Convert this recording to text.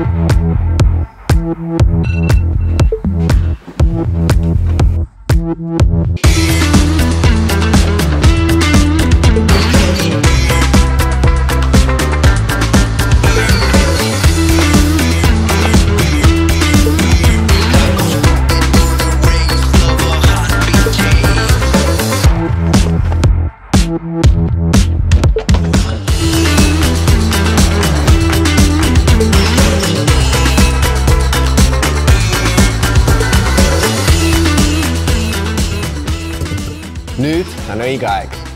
Bye. Nüüd on õige aeg